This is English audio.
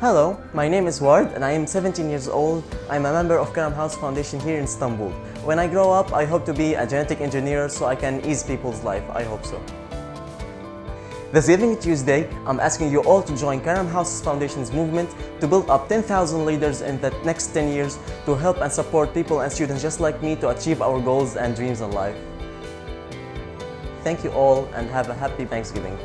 Hello, my name is Ward and I am 17 years old. I'm a member of Karam House Foundation here in Istanbul. When I grow up, I hope to be a genetic engineer so I can ease people's life. I hope so. This Giving Tuesday, I'm asking you all to join Karam House Foundation's movement to build up 10,000 leaders in the next 10 years to help and support people and students just like me to achieve our goals and dreams in life. Thank you all and have a happy Thanksgiving.